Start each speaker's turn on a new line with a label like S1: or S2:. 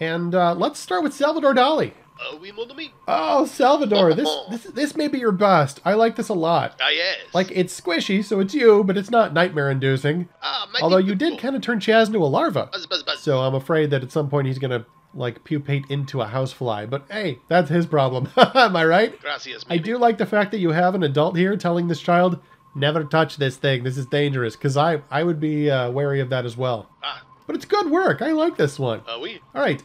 S1: And uh, let's start with Salvador Dali.
S2: Uh, oui, mon ami.
S1: Oh, Salvador, this this this may be your best. I like this a lot.
S2: Ah, yes.
S1: Like it's squishy, so it's you, but it's not nightmare-inducing.
S2: ah,
S1: Although you did kind of turn Chaz into a larva,
S2: Buzz, buzz, buzz.
S1: so I'm afraid that at some point he's gonna like pupate into a housefly. But hey, that's his problem. Am I right?
S2: Gracias,
S1: I do like the fact that you have an adult here telling this child, "Never touch this thing. This is dangerous." Because I I would be uh, wary of that as well.
S2: Ah,
S1: But it's good work. I like this one.
S2: uh, oui.
S1: All right.